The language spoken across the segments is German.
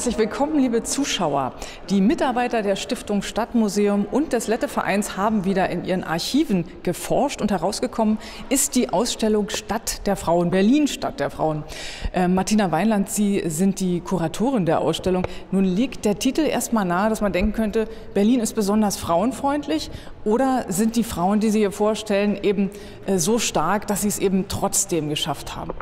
herzlich willkommen, liebe Zuschauer. Die Mitarbeiter der Stiftung Stadtmuseum und des Lette-Vereins haben wieder in ihren Archiven geforscht und herausgekommen ist die Ausstellung Stadt der Frauen, Berlin Stadt der Frauen. Äh, Martina Weinland, Sie sind die Kuratorin der Ausstellung. Nun liegt der Titel erstmal nahe, dass man denken könnte, Berlin ist besonders frauenfreundlich oder sind die Frauen, die Sie hier vorstellen, eben äh, so stark, dass sie es eben trotzdem geschafft haben?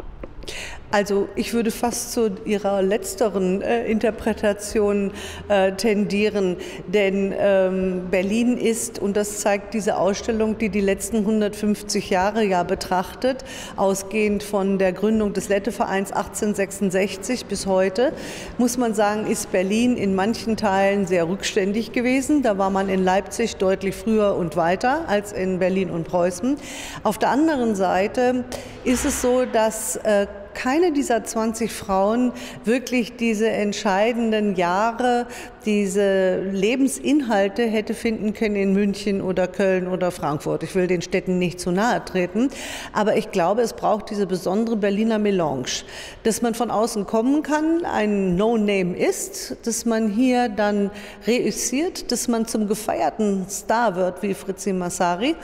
Also ich würde fast zu Ihrer letzteren äh, Interpretation äh, tendieren, denn ähm, Berlin ist, und das zeigt diese Ausstellung, die die letzten 150 Jahre ja betrachtet, ausgehend von der Gründung des Lettevereins 1866 bis heute, muss man sagen, ist Berlin in manchen Teilen sehr rückständig gewesen. Da war man in Leipzig deutlich früher und weiter als in Berlin und Preußen. Auf der anderen Seite ist es so, dass äh, keine dieser 20 Frauen wirklich diese entscheidenden Jahre, diese Lebensinhalte hätte finden können in München oder Köln oder Frankfurt. Ich will den Städten nicht zu nahe treten, aber ich glaube, es braucht diese besondere Berliner Melange, dass man von außen kommen kann, ein No-Name ist, dass man hier dann reüssiert, dass man zum gefeierten Star wird wie Fritzi Massari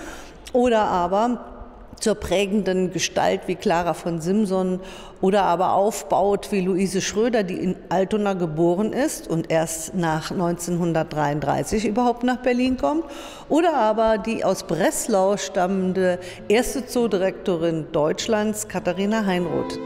oder aber zur prägenden Gestalt wie Clara von Simson oder aber aufbaut wie Luise Schröder, die in Altona geboren ist und erst nach 1933 überhaupt nach Berlin kommt, oder aber die aus Breslau stammende erste Zoodirektorin Deutschlands, Katharina Heinroth.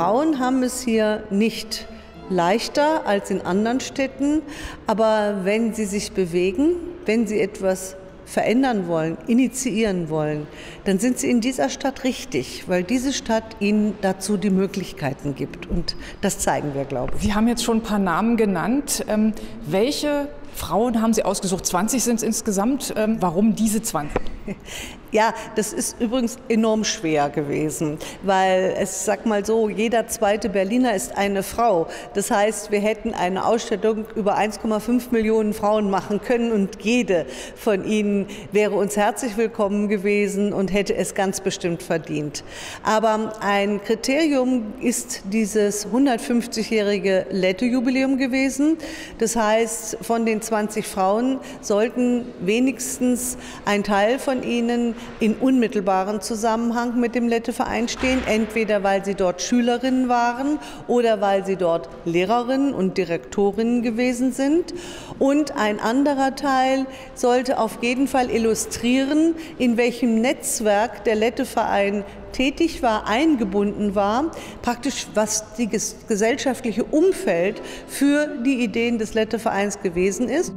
Frauen haben es hier nicht leichter als in anderen Städten. Aber wenn Sie sich bewegen, wenn Sie etwas verändern wollen, initiieren wollen, dann sind Sie in dieser Stadt richtig, weil diese Stadt Ihnen dazu die Möglichkeiten gibt. Und das zeigen wir, glaube ich. Sie haben jetzt schon ein paar Namen genannt. Ähm, welche Frauen haben Sie ausgesucht? 20 sind es insgesamt. Ähm, warum diese 20? Ja, das ist übrigens enorm schwer gewesen, weil es, sag mal so, jeder zweite Berliner ist eine Frau. Das heißt, wir hätten eine Ausstellung über 1,5 Millionen Frauen machen können und jede von ihnen wäre uns herzlich willkommen gewesen und hätte es ganz bestimmt verdient. Aber ein Kriterium ist dieses 150-jährige Lette-Jubiläum gewesen. Das heißt, von den 20 Frauen sollten wenigstens ein Teil von ihnen in unmittelbarem Zusammenhang mit dem Lette-Verein stehen, entweder weil sie dort Schülerinnen waren oder weil sie dort Lehrerinnen und Direktorinnen gewesen sind. Und ein anderer Teil sollte auf jeden Fall illustrieren, in welchem Netzwerk der Lette-Verein tätig war, eingebunden war, praktisch was das gesellschaftliche Umfeld für die Ideen des Lette-Vereins gewesen ist.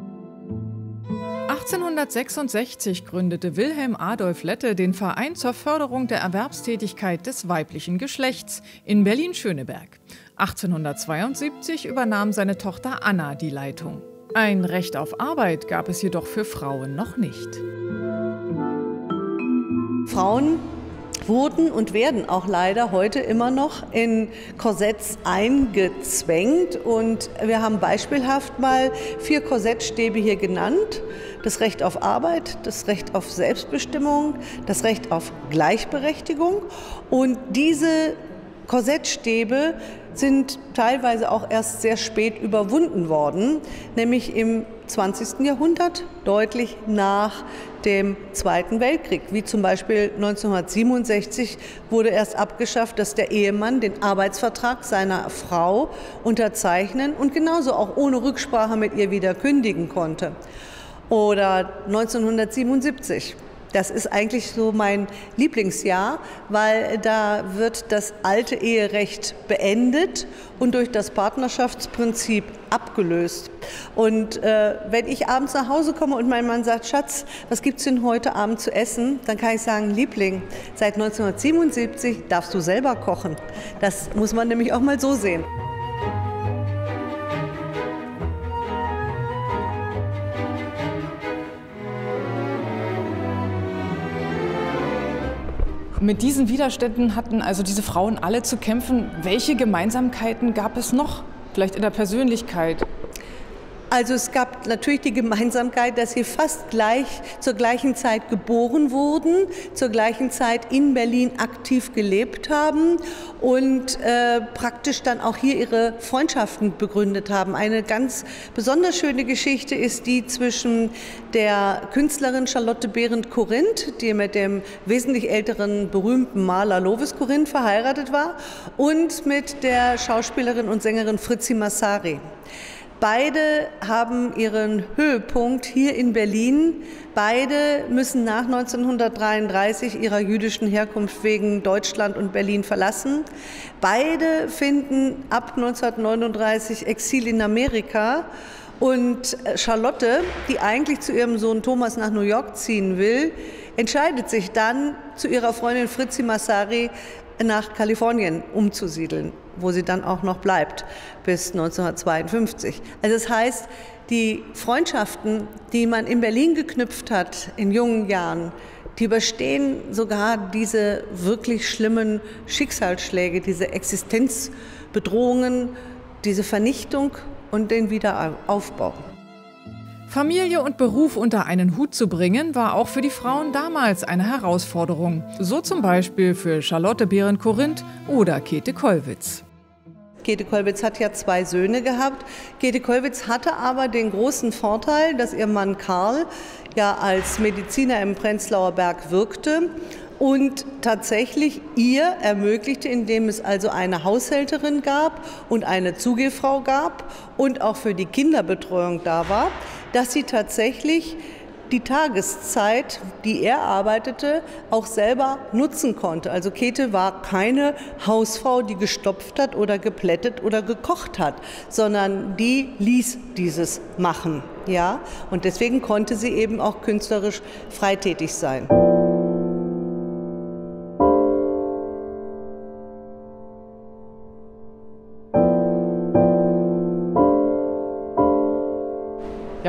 1866 gründete Wilhelm Adolf Lette den Verein zur Förderung der Erwerbstätigkeit des weiblichen Geschlechts in Berlin-Schöneberg. 1872 übernahm seine Tochter Anna die Leitung. Ein Recht auf Arbeit gab es jedoch für Frauen noch nicht. Frauen wurden und werden auch leider heute immer noch in Korsetts eingezwängt. Und wir haben beispielhaft mal vier Korsettstäbe hier genannt. Das Recht auf Arbeit, das Recht auf Selbstbestimmung, das Recht auf Gleichberechtigung. Und diese Korsettstäbe sind teilweise auch erst sehr spät überwunden worden, nämlich im 20. Jahrhundert, deutlich nach dem Zweiten Weltkrieg. Wie zum Beispiel 1967 wurde erst abgeschafft, dass der Ehemann den Arbeitsvertrag seiner Frau unterzeichnen und genauso auch ohne Rücksprache mit ihr wieder kündigen konnte. Oder 1977 das ist eigentlich so mein Lieblingsjahr, weil da wird das alte Eherecht beendet und durch das Partnerschaftsprinzip abgelöst. Und äh, wenn ich abends nach Hause komme und mein Mann sagt, Schatz, was gibt es denn heute Abend zu essen? Dann kann ich sagen, Liebling, seit 1977 darfst du selber kochen. Das muss man nämlich auch mal so sehen. Mit diesen Widerständen hatten also diese Frauen alle zu kämpfen. Welche Gemeinsamkeiten gab es noch? Vielleicht in der Persönlichkeit? Also es gab natürlich die Gemeinsamkeit, dass sie fast gleich zur gleichen Zeit geboren wurden, zur gleichen Zeit in Berlin aktiv gelebt haben und äh, praktisch dann auch hier ihre Freundschaften begründet haben. Eine ganz besonders schöne Geschichte ist die zwischen der Künstlerin Charlotte Behrendt Korinth, die mit dem wesentlich älteren berühmten Maler Lovis Korinth verheiratet war, und mit der Schauspielerin und Sängerin Fritzi Massari. Beide haben ihren Höhepunkt hier in Berlin. Beide müssen nach 1933 ihrer jüdischen Herkunft wegen Deutschland und Berlin verlassen. Beide finden ab 1939 Exil in Amerika. Und Charlotte, die eigentlich zu ihrem Sohn Thomas nach New York ziehen will, entscheidet sich dann, zu ihrer Freundin Fritzi Massari nach Kalifornien umzusiedeln wo sie dann auch noch bleibt bis 1952. Also das heißt, die Freundschaften, die man in Berlin geknüpft hat in jungen Jahren, die überstehen sogar diese wirklich schlimmen Schicksalsschläge, diese Existenzbedrohungen, diese Vernichtung und den Wiederaufbau. Familie und Beruf unter einen Hut zu bringen, war auch für die Frauen damals eine Herausforderung. So zum Beispiel für Charlotte Behren-Korinth oder Käthe Kollwitz. Käthe Kollwitz hat ja zwei Söhne gehabt. Käthe Kollwitz hatte aber den großen Vorteil, dass ihr Mann Karl ja als Mediziner im Prenzlauer Berg wirkte und tatsächlich ihr ermöglichte, indem es also eine Haushälterin gab und eine Zugehfrau gab und auch für die Kinderbetreuung da war, dass sie tatsächlich die Tageszeit, die er arbeitete, auch selber nutzen konnte. Also Käthe war keine Hausfrau, die gestopft hat oder geplättet oder gekocht hat, sondern die ließ dieses machen. Ja? Und deswegen konnte sie eben auch künstlerisch freitätig sein.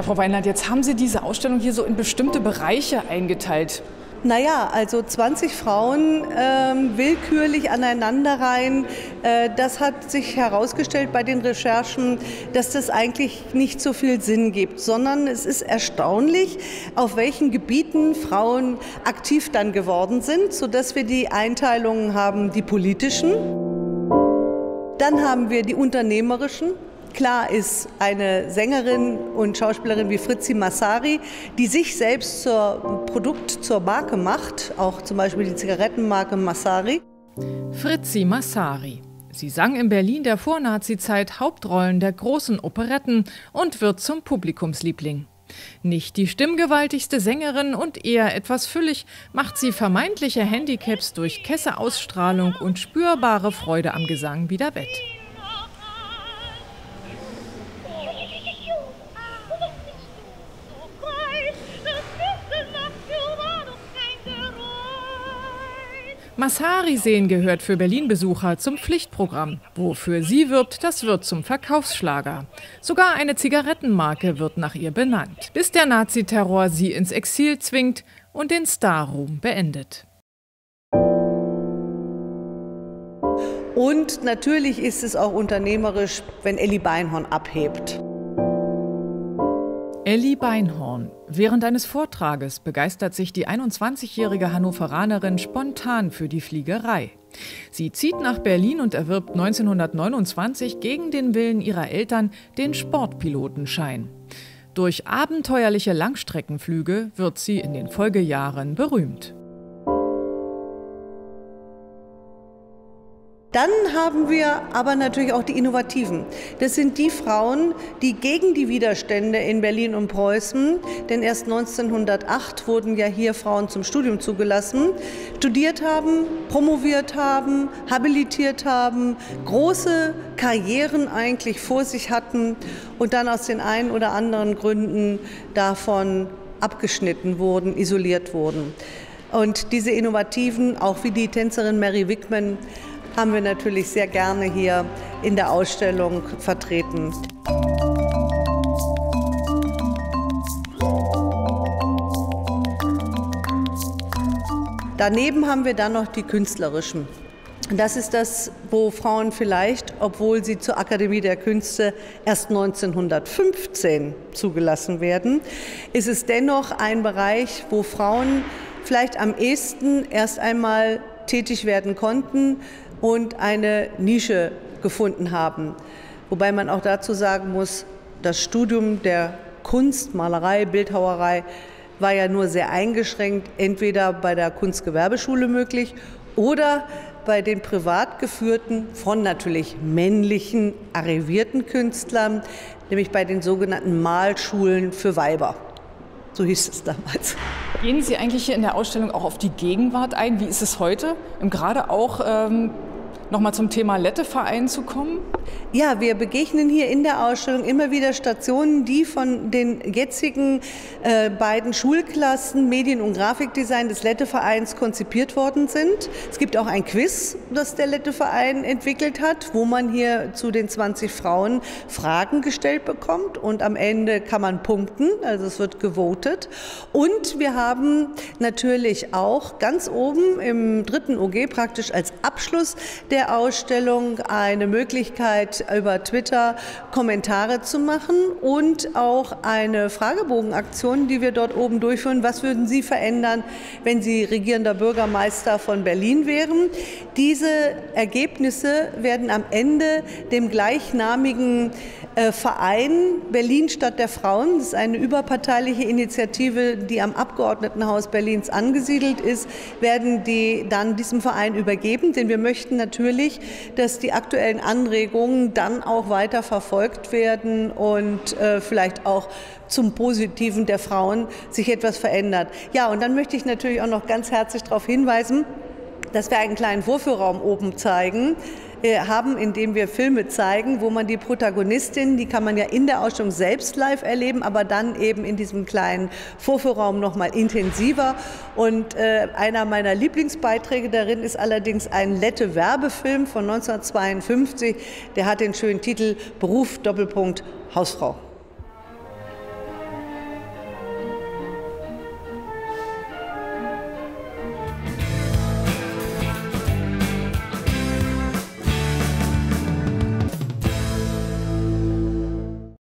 Frau Weinland, jetzt haben Sie diese Ausstellung hier so in bestimmte Bereiche eingeteilt. Naja, also 20 Frauen ähm, willkürlich aneinanderreihen, äh, das hat sich herausgestellt bei den Recherchen, dass das eigentlich nicht so viel Sinn gibt, sondern es ist erstaunlich, auf welchen Gebieten Frauen aktiv dann geworden sind, sodass wir die Einteilungen haben, die politischen, dann haben wir die unternehmerischen, Klar ist eine Sängerin und Schauspielerin wie Fritzi Massari, die sich selbst zur Produkt, zur Marke macht, auch zum Beispiel die Zigarettenmarke Massari. Fritzi Massari. Sie sang in Berlin der Vornazi-Zeit Hauptrollen der großen Operetten und wird zum Publikumsliebling. Nicht die stimmgewaltigste Sängerin und eher etwas füllig, macht sie vermeintliche Handicaps durch Kesseausstrahlung und spürbare Freude am Gesang wieder wett. Masari sehen gehört für Berlin-Besucher zum Pflichtprogramm. Wofür sie wirbt, das wird zum Verkaufsschlager. Sogar eine Zigarettenmarke wird nach ihr benannt, bis der Naziterror sie ins Exil zwingt und den Starruhm beendet. Und natürlich ist es auch unternehmerisch, wenn Elli Beinhorn abhebt. Elli Beinhorn. Während eines Vortrages begeistert sich die 21-jährige Hannoveranerin spontan für die Fliegerei. Sie zieht nach Berlin und erwirbt 1929 gegen den Willen ihrer Eltern den Sportpilotenschein. Durch abenteuerliche Langstreckenflüge wird sie in den Folgejahren berühmt. Dann haben wir aber natürlich auch die Innovativen. Das sind die Frauen, die gegen die Widerstände in Berlin und Preußen, denn erst 1908 wurden ja hier Frauen zum Studium zugelassen, studiert haben, promoviert haben, habilitiert haben, große Karrieren eigentlich vor sich hatten und dann aus den einen oder anderen Gründen davon abgeschnitten wurden, isoliert wurden. Und diese Innovativen, auch wie die Tänzerin Mary Wickman, haben wir natürlich sehr gerne hier in der Ausstellung vertreten. Daneben haben wir dann noch die künstlerischen. Das ist das, wo Frauen vielleicht, obwohl sie zur Akademie der Künste erst 1915 zugelassen werden, ist es dennoch ein Bereich, wo Frauen vielleicht am ehesten erst einmal tätig werden konnten und eine Nische gefunden haben. Wobei man auch dazu sagen muss, das Studium der Kunst, Malerei, Bildhauerei war ja nur sehr eingeschränkt, entweder bei der Kunstgewerbeschule möglich oder bei den privat geführten, von natürlich männlichen, arrivierten Künstlern, nämlich bei den sogenannten Malschulen für Weiber. So hieß es damals. Gehen Sie eigentlich hier in der Ausstellung auch auf die Gegenwart ein? Wie ist es heute? Und gerade auch ähm, nochmal zum Thema Letteverein zu kommen? Ja, wir begegnen hier in der Ausstellung immer wieder Stationen, die von den jetzigen äh, beiden Schulklassen Medien- und Grafikdesign des Lettevereins konzipiert worden sind. Es gibt auch ein Quiz, das der Letteverein entwickelt hat, wo man hier zu den 20 Frauen Fragen gestellt bekommt und am Ende kann man punkten, also es wird gewotet. Und wir haben natürlich auch ganz oben im dritten OG praktisch als Abschluss der Ausstellung eine Möglichkeit, über Twitter Kommentare zu machen und auch eine Fragebogenaktion, die wir dort oben durchführen. Was würden Sie verändern, wenn Sie regierender Bürgermeister von Berlin wären? Diese Ergebnisse werden am Ende dem gleichnamigen äh, Verein Berlin Stadt der Frauen, das ist eine überparteiliche Initiative, die am Abgeordnetenhaus Berlins angesiedelt ist, werden die dann diesem Verein übergeben, denn wir möchten natürlich, dass die aktuellen Anregungen dann auch weiter verfolgt werden und äh, vielleicht auch zum Positiven der Frauen sich etwas verändert. Ja, und dann möchte ich natürlich auch noch ganz herzlich darauf hinweisen, dass wir einen kleinen Vorführraum oben zeigen haben, indem wir Filme zeigen, wo man die Protagonistin, die kann man ja in der Ausstellung selbst live erleben, aber dann eben in diesem kleinen Vorführraum noch mal intensiver. Und äh, einer meiner Lieblingsbeiträge darin ist allerdings ein Lette Werbefilm von 1952. Der hat den schönen Titel Beruf Doppelpunkt Hausfrau.